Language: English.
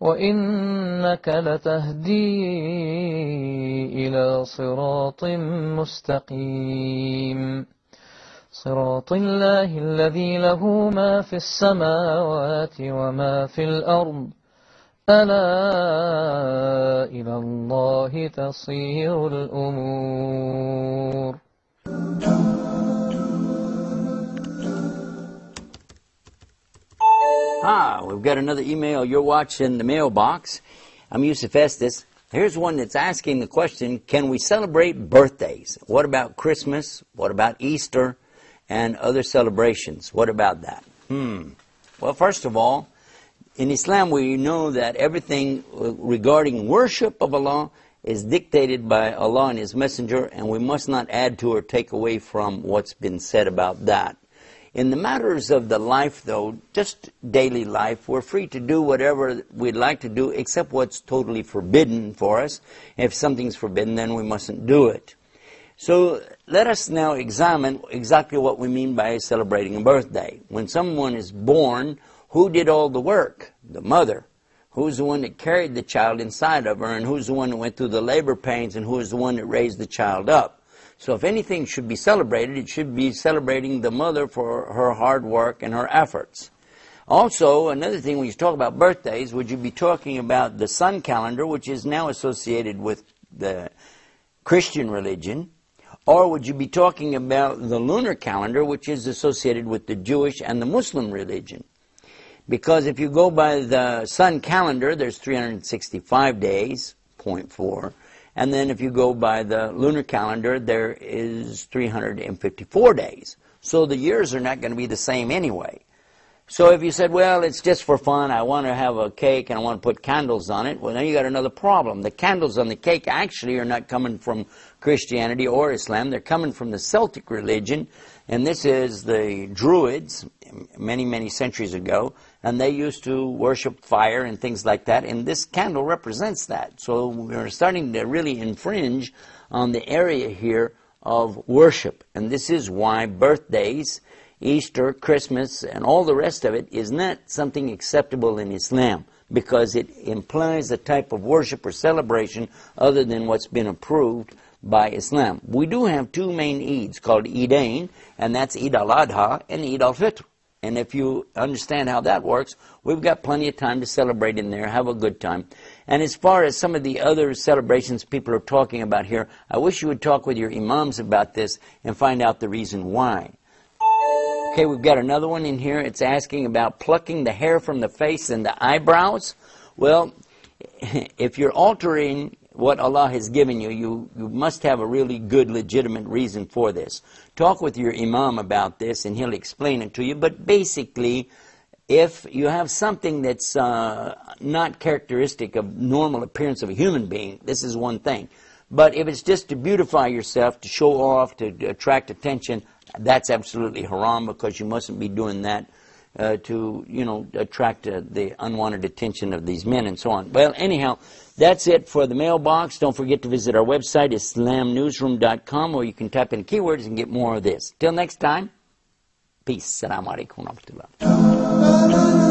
وإنك لتهدي إلى صراط مستقيم. صراط الله الذي له ما في السماوات وما في الأرض. ألا إلى الله تصير الأمور. We've got another email you're watching the mailbox. I'm Yusuf Estes. Here's one that's asking the question, can we celebrate birthdays? What about Christmas? What about Easter? And other celebrations? What about that? Hmm. Well, first of all, in Islam we know that everything regarding worship of Allah is dictated by Allah and His Messenger, and we must not add to or take away from what's been said about that. In the matters of the life, though, just daily life, we're free to do whatever we'd like to do except what's totally forbidden for us. If something's forbidden, then we mustn't do it. So let us now examine exactly what we mean by celebrating a birthday. When someone is born, who did all the work? The mother. Who's the one that carried the child inside of her, and who's the one that went through the labor pains, and who is the one that raised the child up? So if anything should be celebrated, it should be celebrating the mother for her hard work and her efforts. Also, another thing when you talk about birthdays, would you be talking about the sun calendar, which is now associated with the Christian religion, or would you be talking about the lunar calendar, which is associated with the Jewish and the Muslim religion? Because if you go by the sun calendar, there's 365 days, 0.4. And then if you go by the lunar calendar, there is 354 days. So the years are not going to be the same anyway. So if you said, well, it's just for fun, I want to have a cake and I want to put candles on it, well, then you got another problem. The candles on the cake actually are not coming from Christianity or Islam. They're coming from the Celtic religion, and this is the Druids many, many centuries ago, and they used to worship fire and things like that, and this candle represents that. So we're starting to really infringe on the area here of worship, and this is why birthdays, Easter, Christmas, and all the rest of it is not something acceptable in Islam because it implies a type of worship or celebration other than what's been approved by Islam. We do have two main Eids called Eidain, and that's Eid al-Adha and Eid al-Fitr. And if you understand how that works, we've got plenty of time to celebrate in there, have a good time. And as far as some of the other celebrations people are talking about here, I wish you would talk with your imams about this and find out the reason why. Okay, we've got another one in here. It's asking about plucking the hair from the face and the eyebrows. Well, if you're altering what Allah has given you, you, you must have a really good, legitimate reason for this. Talk with your imam about this and he'll explain it to you. But basically, if you have something that's uh, not characteristic of normal appearance of a human being, this is one thing. But if it's just to beautify yourself, to show off, to, to attract attention, that's absolutely haram because you mustn't be doing that uh, to, you know, attract uh, the unwanted attention of these men and so on. Well, anyhow, that's it for the mailbox. Don't forget to visit our website, islamnewsroom.com, where you can type in keywords and get more of this. Till next time, peace. Assalamu alaikum.